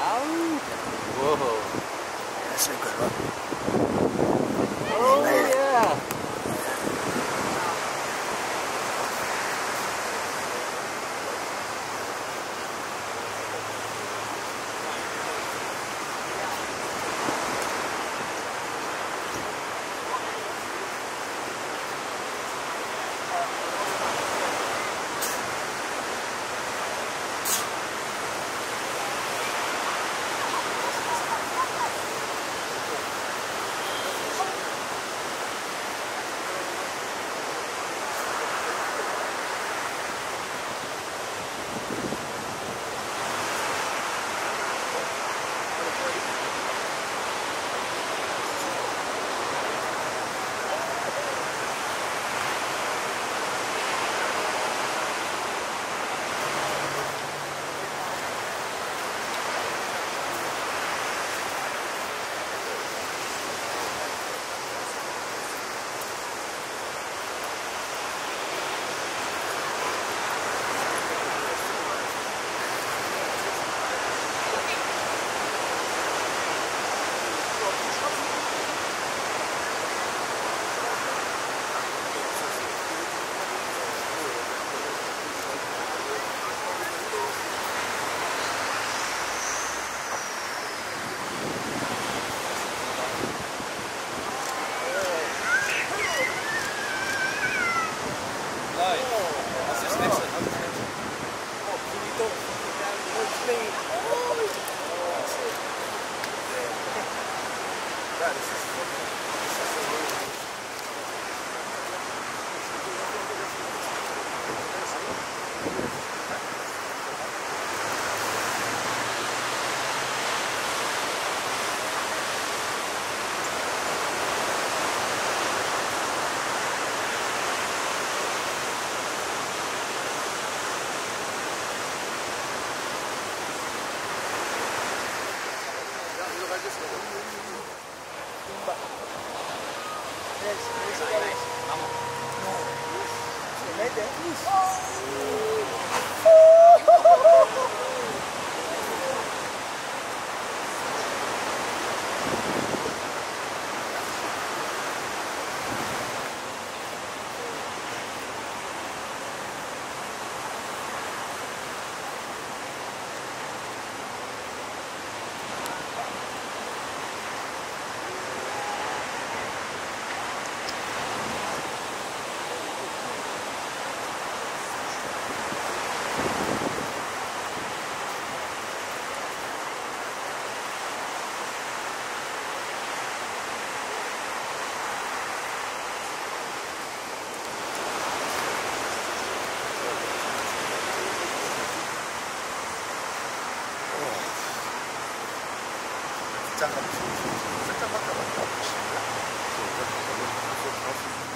Whoa. That's a good one. Oh, yeah. ですけど。Vamos. Excelente. ちゃんがおっちゃんばっかばっしてるそうだからそれ